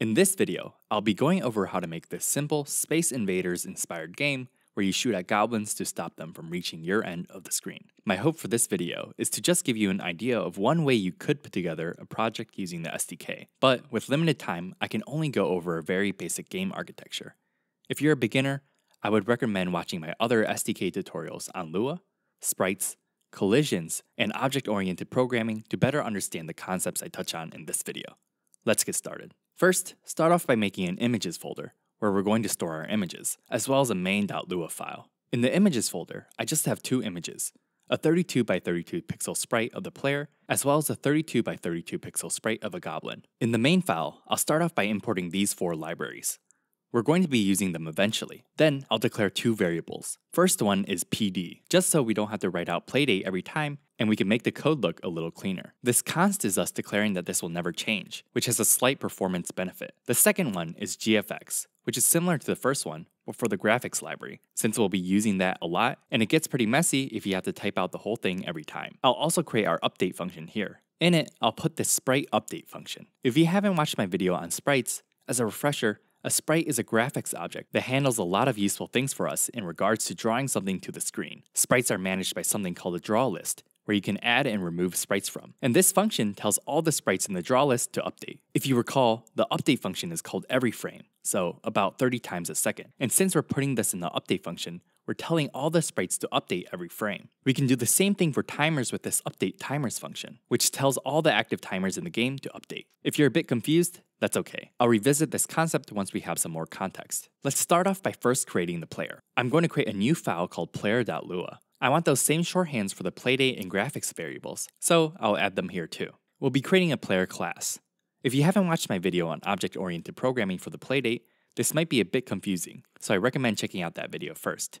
In this video, I'll be going over how to make this simple Space Invaders inspired game where you shoot at goblins to stop them from reaching your end of the screen. My hope for this video is to just give you an idea of one way you could put together a project using the SDK, but with limited time, I can only go over a very basic game architecture. If you're a beginner, I would recommend watching my other SDK tutorials on Lua, sprites, collisions, and object-oriented programming to better understand the concepts I touch on in this video. Let's get started. First, start off by making an images folder, where we're going to store our images, as well as a main.lua file. In the images folder, I just have two images, a 32 by 32 pixel sprite of the player, as well as a 32 by 32 pixel sprite of a goblin. In the main file, I'll start off by importing these four libraries. We're going to be using them eventually. Then I'll declare two variables. First one is PD, just so we don't have to write out playdate every time and we can make the code look a little cleaner. This const is us declaring that this will never change, which has a slight performance benefit. The second one is GFX, which is similar to the first one, but for the graphics library, since we'll be using that a lot, and it gets pretty messy if you have to type out the whole thing every time. I'll also create our update function here. In it, I'll put the sprite update function. If you haven't watched my video on sprites, as a refresher, a sprite is a graphics object that handles a lot of useful things for us in regards to drawing something to the screen. Sprites are managed by something called a draw list, where you can add and remove sprites from. And this function tells all the sprites in the draw list to update. If you recall, the update function is called every frame, so about 30 times a second. And since we're putting this in the update function, we're telling all the sprites to update every frame. We can do the same thing for timers with this update timers function, which tells all the active timers in the game to update. If you're a bit confused, that's okay. I'll revisit this concept once we have some more context. Let's start off by first creating the player. I'm going to create a new file called player.lua. I want those same shorthands for the playdate and graphics variables, so I'll add them here too. We'll be creating a player class. If you haven't watched my video on object-oriented programming for the playdate, this might be a bit confusing, so I recommend checking out that video first.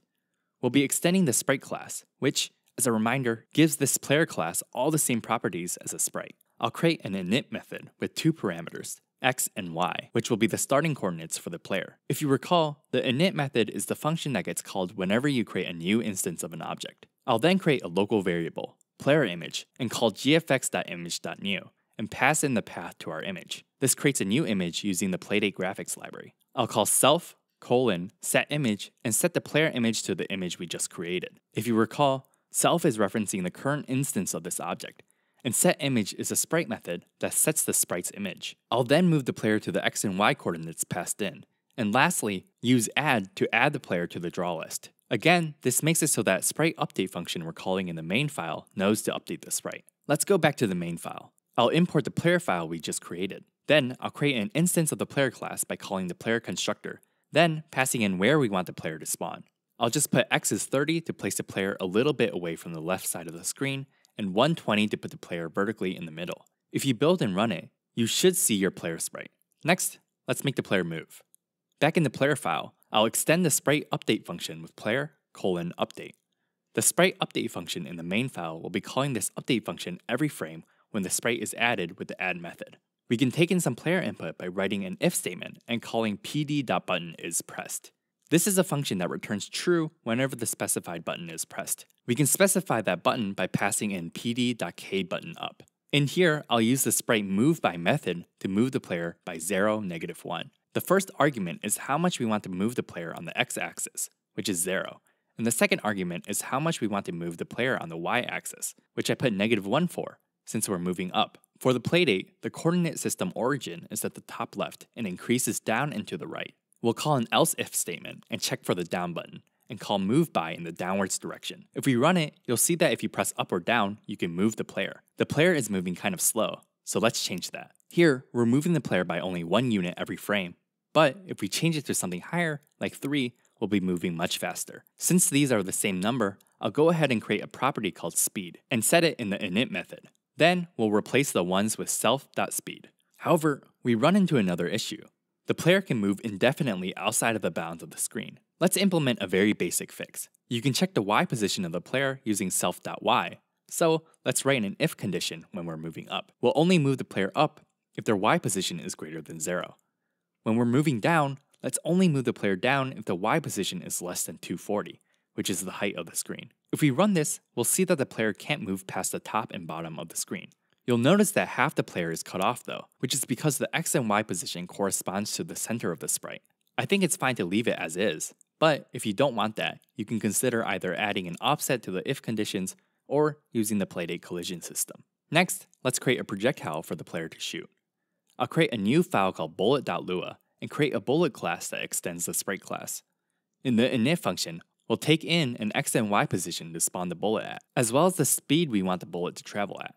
We'll be extending the sprite class, which, as a reminder, gives this player class all the same properties as a sprite. I'll create an init method with two parameters, x and y, which will be the starting coordinates for the player. If you recall, the init method is the function that gets called whenever you create a new instance of an object. I'll then create a local variable, player image, and call gfx.image.new, and pass in the path to our image. This creates a new image using the Playdate graphics library. I'll call self colon set image and set the player image to the image we just created. If you recall, self is referencing the current instance of this object, and setImage is a sprite method that sets the sprite's image. I'll then move the player to the x and y coordinates passed in. And lastly, use add to add the player to the draw list. Again, this makes it so that sprite update function we're calling in the main file knows to update the sprite. Let's go back to the main file. I'll import the player file we just created. Then I'll create an instance of the player class by calling the player constructor, then passing in where we want the player to spawn. I'll just put x is 30 to place the player a little bit away from the left side of the screen, and 120 to put the player vertically in the middle. If you build and run it, you should see your player sprite. Next, let's make the player move. Back in the player file, I'll extend the sprite update function with player colon update. The sprite update function in the main file will be calling this update function every frame when the sprite is added with the add method. We can take in some player input by writing an if statement and calling pd.button is pressed. This is a function that returns true whenever the specified button is pressed. We can specify that button by passing in pd.k_button up. In here, I'll use the sprite move by method to move the player by 0, negative 1. The first argument is how much we want to move the player on the x-axis, which is 0. And the second argument is how much we want to move the player on the y-axis, which I put negative 1 for, since we're moving up. For the playdate, the coordinate system origin is at the top left and increases down and to the right. We'll call an else if statement and check for the down button, and call move by in the downwards direction. If we run it, you'll see that if you press up or down, you can move the player. The player is moving kind of slow, so let's change that. Here, we're moving the player by only one unit every frame, but if we change it to something higher, like 3, we'll be moving much faster. Since these are the same number, I'll go ahead and create a property called speed, and set it in the init method. Then, we'll replace the ones with self.speed. However, we run into another issue. The player can move indefinitely outside of the bounds of the screen. Let's implement a very basic fix. You can check the y position of the player using self.y. So let's write an if condition when we're moving up. We'll only move the player up if their y position is greater than 0. When we're moving down, let's only move the player down if the y position is less than 240, which is the height of the screen. If we run this, we'll see that the player can't move past the top and bottom of the screen. You'll notice that half the player is cut off though, which is because the X and Y position corresponds to the center of the sprite. I think it's fine to leave it as is, but if you don't want that, you can consider either adding an offset to the if conditions or using the playdate collision system. Next, let's create a projectile for the player to shoot. I'll create a new file called bullet.lua and create a bullet class that extends the sprite class. In the init function, we'll take in an x and y position to spawn the bullet at, as well as the speed we want the bullet to travel at.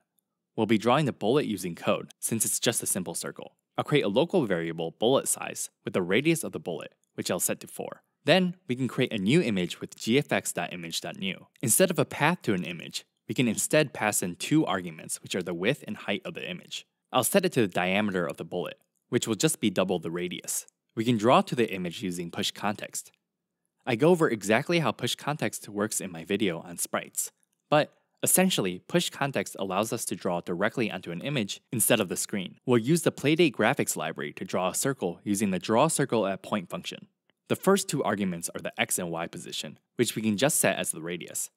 We'll be drawing the bullet using code, since it's just a simple circle. I'll create a local variable bullet size with the radius of the bullet, which I'll set to 4. Then, we can create a new image with gfx.image.new. Instead of a path to an image, we can instead pass in two arguments, which are the width and height of the image. I'll set it to the diameter of the bullet, which will just be double the radius. We can draw to the image using push context. I go over exactly how push context works in my video on sprites, but essentially, push context allows us to draw directly onto an image instead of the screen. We'll use the Playdate graphics library to draw a circle using the draw circle at point function. The first two arguments are the x and y position, which we can just set as the radius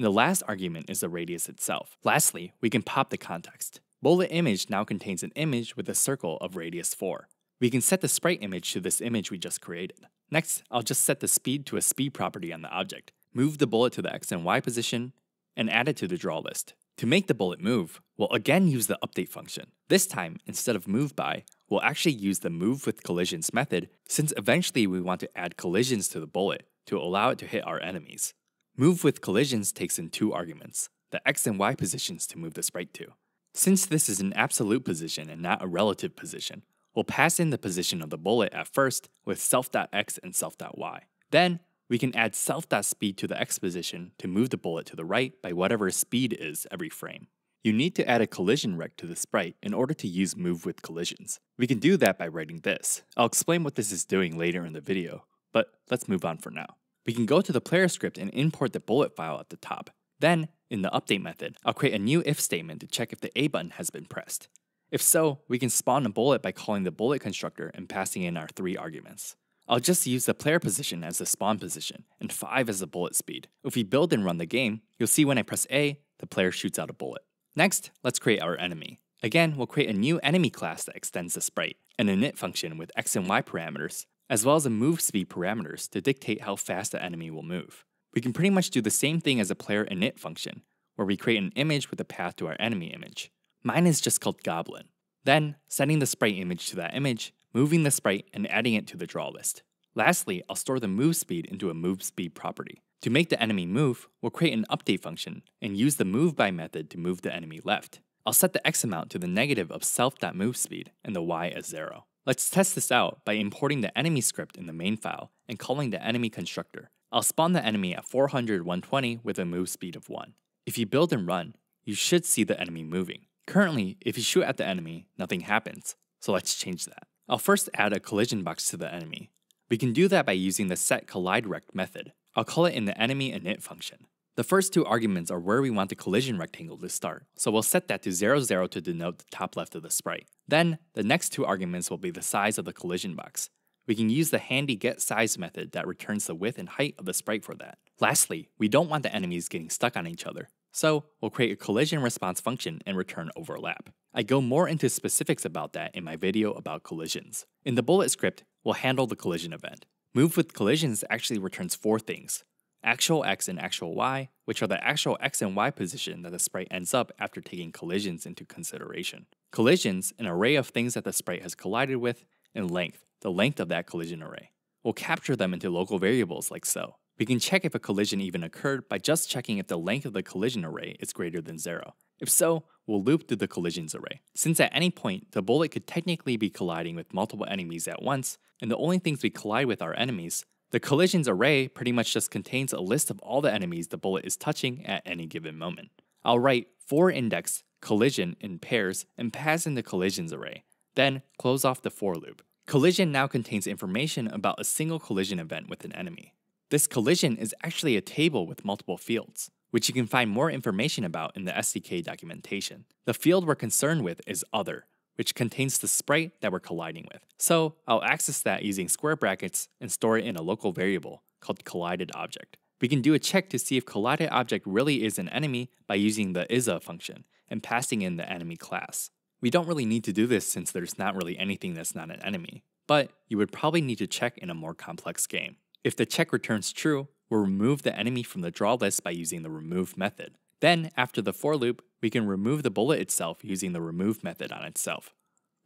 and the last argument is the radius itself. Lastly, we can pop the context. Bullet image now contains an image with a circle of radius 4. We can set the sprite image to this image we just created. Next, I'll just set the speed to a speed property on the object, move the bullet to the x and y position, and add it to the draw list. To make the bullet move, we'll again use the update function. This time, instead of move by, we'll actually use the move with collisions method since eventually we want to add collisions to the bullet to allow it to hit our enemies. Move with collisions takes in two arguments, the x and y positions to move the sprite to. Since this is an absolute position and not a relative position, we'll pass in the position of the bullet at first with self.x and self.y. Then, we can add self.speed to the x position to move the bullet to the right by whatever speed is every frame. You need to add a collision rect to the sprite in order to use move with collisions. We can do that by writing this. I'll explain what this is doing later in the video, but let's move on for now. We can go to the player script and import the bullet file at the top. Then, in the update method, I'll create a new if statement to check if the A button has been pressed. If so, we can spawn a bullet by calling the bullet constructor and passing in our three arguments. I'll just use the player position as the spawn position, and 5 as the bullet speed. If we build and run the game, you'll see when I press A, the player shoots out a bullet. Next, let's create our enemy. Again, we'll create a new enemy class that extends the sprite, and an init function with x and y parameters, as well as a move speed parameters to dictate how fast the enemy will move. We can pretty much do the same thing as a player init function, where we create an image with a path to our enemy image. Mine is just called Goblin. Then, setting the sprite image to that image, moving the sprite, and adding it to the draw list. Lastly, I'll store the move speed into a move speed property. To make the enemy move, we'll create an update function and use the move by method to move the enemy left. I'll set the x amount to the negative of self.movespeed and the y as 0. Let's test this out by importing the enemy script in the main file and calling the enemy constructor. I'll spawn the enemy at 400 120 with a move speed of 1. If you build and run, you should see the enemy moving. Currently, if you shoot at the enemy, nothing happens, so let's change that. I'll first add a collision box to the enemy. We can do that by using the set collide rect method. I'll call it in the enemy init function. The first two arguments are where we want the collision rectangle to start, so we'll set that to 0, 0 to denote the top left of the sprite. Then, the next two arguments will be the size of the collision box. We can use the handy getSize method that returns the width and height of the sprite for that. Lastly, we don't want the enemies getting stuck on each other, so we'll create a collision response function and return overlap. I go more into specifics about that in my video about collisions. In the bullet script, we'll handle the collision event. Move with collisions actually returns four things actual x and actual y, which are the actual x and y position that the sprite ends up after taking collisions into consideration. Collisions, an array of things that the sprite has collided with, and length, the length of that collision array. We'll capture them into local variables like so. We can check if a collision even occurred by just checking if the length of the collision array is greater than 0. If so, we'll loop through the collisions array. Since at any point, the bullet could technically be colliding with multiple enemies at once, and the only things we collide with are enemies, the collisions array pretty much just contains a list of all the enemies the bullet is touching at any given moment. I'll write for index collision in pairs and pass in the collisions array, then close off the for loop. Collision now contains information about a single collision event with an enemy. This collision is actually a table with multiple fields, which you can find more information about in the SDK documentation. The field we're concerned with is Other, which contains the sprite that we're colliding with. So I'll access that using square brackets and store it in a local variable called collided object. We can do a check to see if collided object really is an enemy by using the isa function, and passing in the enemy class. We don't really need to do this since there's not really anything that's not an enemy, but you would probably need to check in a more complex game. If the check returns true, we'll remove the enemy from the draw list by using the remove method. Then, after the for loop, we can remove the bullet itself using the remove method on itself.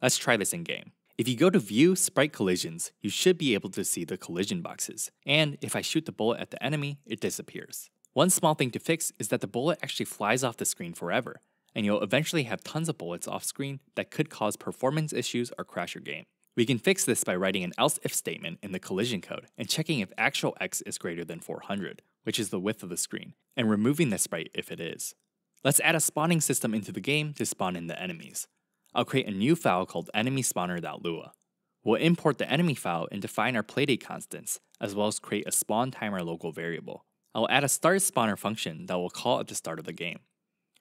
Let's try this in game. If you go to view sprite collisions, you should be able to see the collision boxes, and if I shoot the bullet at the enemy, it disappears. One small thing to fix is that the bullet actually flies off the screen forever, and you'll eventually have tons of bullets off screen that could cause performance issues or crash your game. We can fix this by writing an else if statement in the collision code and checking if actual x is greater than 400, which is the width of the screen, and removing the sprite if it is. Let's add a spawning system into the game to spawn in the enemies. I'll create a new file called enemyspawner.lua. We'll import the enemy file and define our playdate constants, as well as create a spawn timer local variable. I'll add a start spawner function that will call at the start of the game.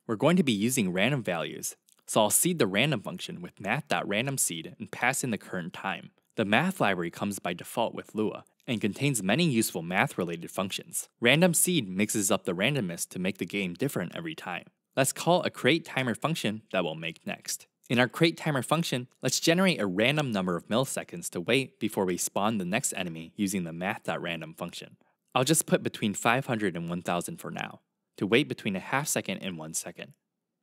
We're going to be using random values, so I'll seed the random function with math.randomSeed and pass in the current time. The math library comes by default with Lua and contains many useful math related functions. Random seed mixes up the randomness to make the game different every time. Let's call a create timer function that we'll make next. In our create timer function, let's generate a random number of milliseconds to wait before we spawn the next enemy using the math.random function. I'll just put between 500 and 1000 for now, to wait between a half second and one second.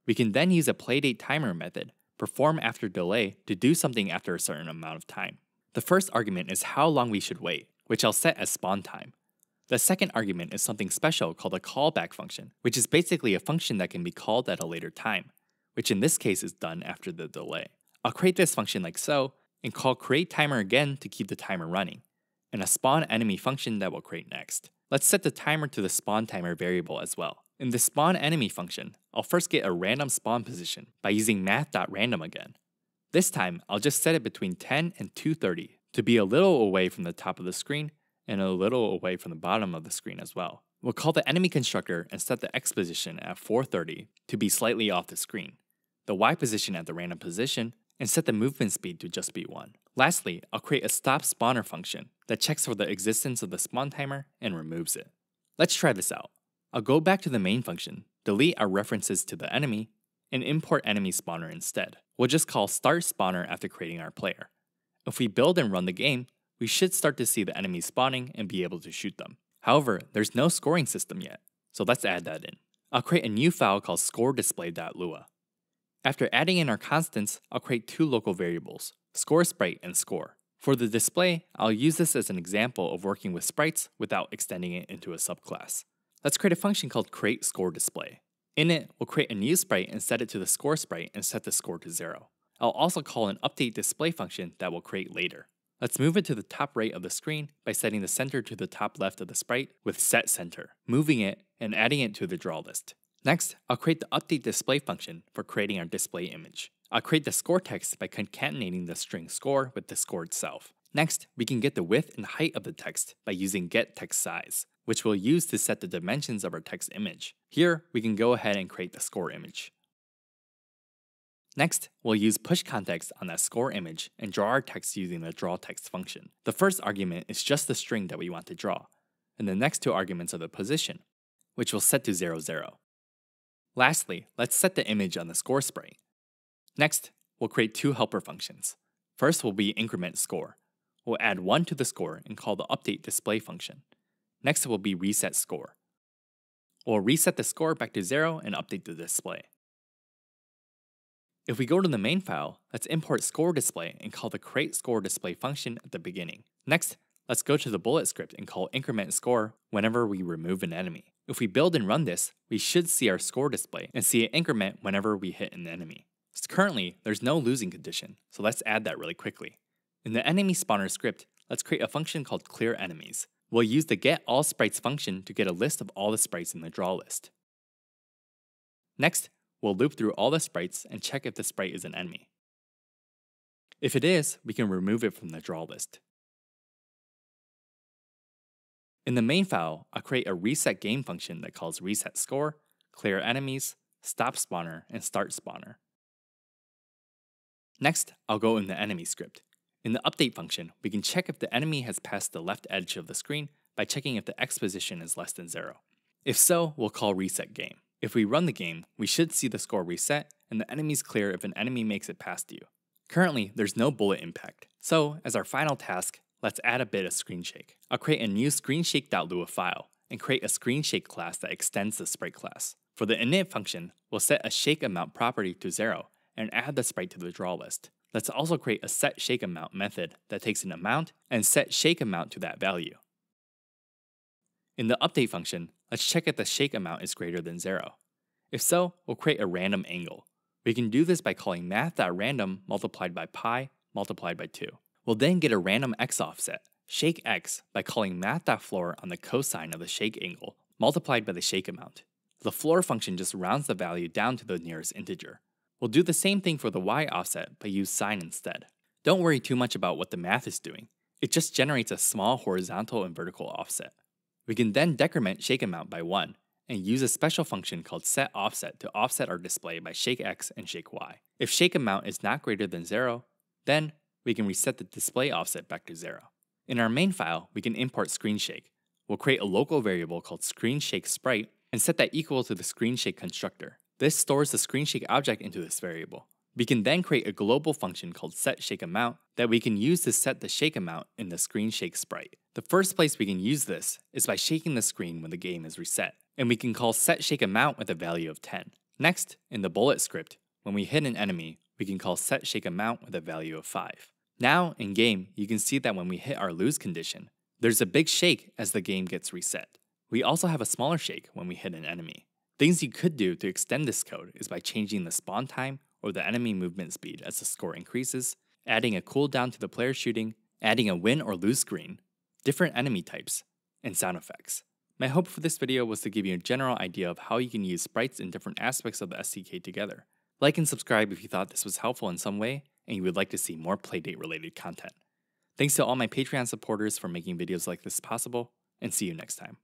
We can then use a playdate timer method, perform after delay, to do something after a certain amount of time. The first argument is how long we should wait, which I'll set as spawn time. The second argument is something special called a callback function, which is basically a function that can be called at a later time, which in this case is done after the delay. I'll create this function like so, and call create timer again to keep the timer running, and a spawn enemy function that we'll create next. Let's set the timer to the spawn timer variable as well. In the spawn enemy function, I'll first get a random spawn position by using math.random again. This time, I'll just set it between 10 and 230 to be a little away from the top of the screen and a little away from the bottom of the screen as well. We'll call the enemy constructor and set the X position at 430 to be slightly off the screen, the Y position at the random position, and set the movement speed to just be 1. Lastly, I'll create a stop spawner function that checks for the existence of the spawn timer and removes it. Let's try this out. I'll go back to the main function, delete our references to the enemy, and import enemy spawner instead. We'll just call start spawner after creating our player. If we build and run the game, we should start to see the enemies spawning and be able to shoot them. However, there's no scoring system yet, so let's add that in. I'll create a new file called scoredisplay.lua. After adding in our constants, I'll create two local variables, score sprite and score. For the display, I'll use this as an example of working with sprites without extending it into a subclass. Let's create a function called createScoreDisplay. In it, we'll create a new sprite and set it to the score sprite and set the score to 0. I'll also call an updateDisplay function that we'll create later. Let's move it to the top right of the screen by setting the center to the top left of the sprite with setCenter, moving it, and adding it to the draw list. Next, I'll create the updateDisplay function for creating our display image. I'll create the score text by concatenating the string score with the score itself. Next, we can get the width and height of the text by using getTextSize, which we'll use to set the dimensions of our text image. Here, we can go ahead and create the score image. Next, we'll use push context on that score image and draw our text using the drawText function. The first argument is just the string that we want to draw, and the next two arguments are the position, which we'll set to 0, 0. Lastly, let's set the image on the score sprite. Next, we'll create two helper functions. First will be increment score. We'll add 1 to the score and call the update display function. Next will be reset score. We'll reset the score back to 0 and update the display. If we go to the main file, let's import score display and call the create score display function at the beginning. Next, let's go to the bullet script and call increment score whenever we remove an enemy. If we build and run this, we should see our score display and see it increment whenever we hit an enemy. So currently, there's no losing condition, so let's add that really quickly. In the enemy spawner script, let's create a function called clear enemies. We'll use the get all sprites function to get a list of all the sprites in the draw list. Next, we'll loop through all the sprites and check if the sprite is an enemy. If it is, we can remove it from the draw list. In the main file, I'll create a reset game function that calls reset score, clear enemies, stop spawner, and start spawner. Next, I'll go in the enemy script. In the update function, we can check if the enemy has passed the left edge of the screen by checking if the X position is less than 0. If so, we'll call reset game. If we run the game, we should see the score reset and the enemies clear if an enemy makes it past you. Currently, there's no bullet impact, so as our final task, let's add a bit of screen shake. I'll create a new screenshake.lua file and create a screenshake class that extends the sprite class. For the init function, we'll set a shake amount property to 0 and add the sprite to the draw list. Let's also create a set shake amount method that takes an amount and set shake amount to that value. In the update function, let's check if the shake amount is greater than 0. If so, we'll create a random angle. We can do this by calling math.random multiplied by pi multiplied by 2. We'll then get a random x offset, shake x, by calling math.floor on the cosine of the shake angle multiplied by the shake amount. The floor function just rounds the value down to the nearest integer. We'll do the same thing for the y offset, but use sine instead. Don't worry too much about what the math is doing. It just generates a small horizontal and vertical offset. We can then decrement shake amount by 1, and use a special function called set offset to offset our display by shake x and shake y. If shake amount is not greater than 0, then we can reset the display offset back to 0. In our main file, we can import screen shake. We'll create a local variable called screen shake sprite and set that equal to the screen shake constructor. This stores the screenshake object into this variable. We can then create a global function called setShakeAmount that we can use to set the shake amount in the screenshake sprite. The first place we can use this is by shaking the screen when the game is reset, and we can call setShakeAmount with a value of 10. Next, in the bullet script, when we hit an enemy, we can call setShakeAmount with a value of 5. Now, in game, you can see that when we hit our lose condition, there's a big shake as the game gets reset. We also have a smaller shake when we hit an enemy. Things you could do to extend this code is by changing the spawn time or the enemy movement speed as the score increases, adding a cooldown to the player shooting, adding a win or lose screen, different enemy types, and sound effects. My hope for this video was to give you a general idea of how you can use sprites in different aspects of the SDK together. Like and subscribe if you thought this was helpful in some way and you would like to see more Playdate related content. Thanks to all my Patreon supporters for making videos like this possible, and see you next time.